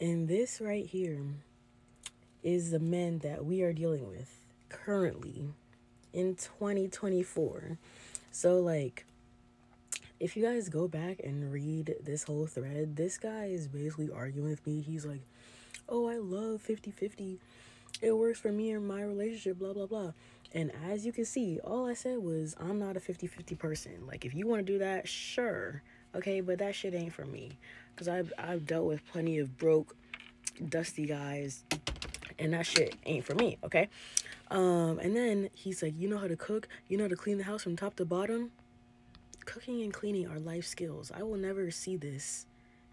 And this right here is the men that we are dealing with currently in 2024. So, like, if you guys go back and read this whole thread, this guy is basically arguing with me. He's like, Oh, I love 50 50. It works for me and my relationship, blah, blah, blah. And as you can see, all I said was, I'm not a 50 50 person. Like, if you want to do that, sure. Okay, but that shit ain't for me. Because I've, I've dealt with plenty of broke, dusty guys, and that shit ain't for me, okay? Um, and then he's like, You know how to cook? You know how to clean the house from top to bottom? Cooking and cleaning are life skills. I will never see this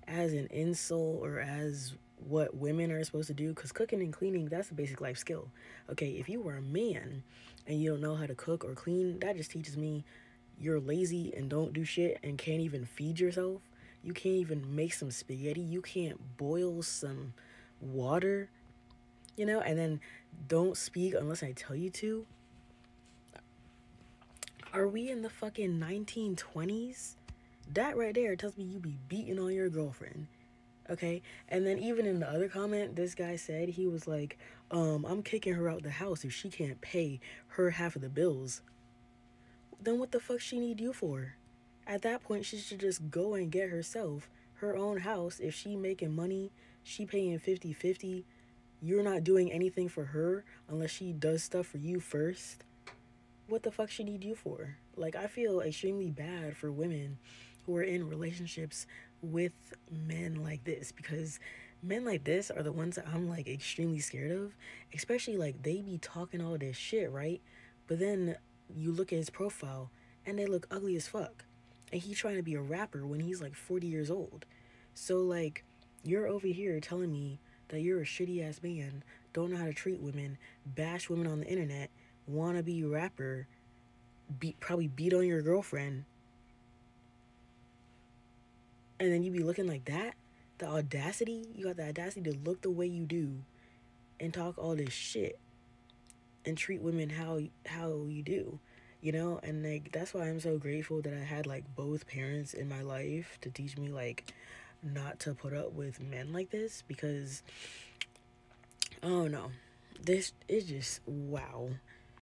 as an insult or as what women are supposed to do because cooking and cleaning that's a basic life skill okay if you were a man and you don't know how to cook or clean that just teaches me you're lazy and don't do shit and can't even feed yourself you can't even make some spaghetti you can't boil some water you know? And then don't speak unless i tell you to. Are we in the fucking 1920s that right there tells me you be beating on your girlfriend okay? And then even in the other comment this guy said he was like um i'm kicking her out the house if she can't pay her half of the bills then what the fuck she need you for? At that point she should just go and get herself her own house. If she making money she paying 50 50 you're not doing anything for her unless she does stuff for you first. What the fuck she need you for? Like i feel extremely bad for women who are in relationships with men like this because men like this are the ones that I'm like extremely scared of. Especially like they be talking all this shit, right? But then you look at his profile and they look ugly as fuck. And he's trying to be a rapper when he's like 40 years old. So like you're over here telling me that you're a shitty ass man, don't know how to treat women, bash women on the internet, wanna be a rapper, beat probably beat on your girlfriend and then you be looking like that the audacity you got the audacity to look the way you do and talk all this shit and treat women how how you do you know? And like that's why i'm so grateful that i had like both parents in my life to teach me like not to put up with men like this because oh no. This is just wow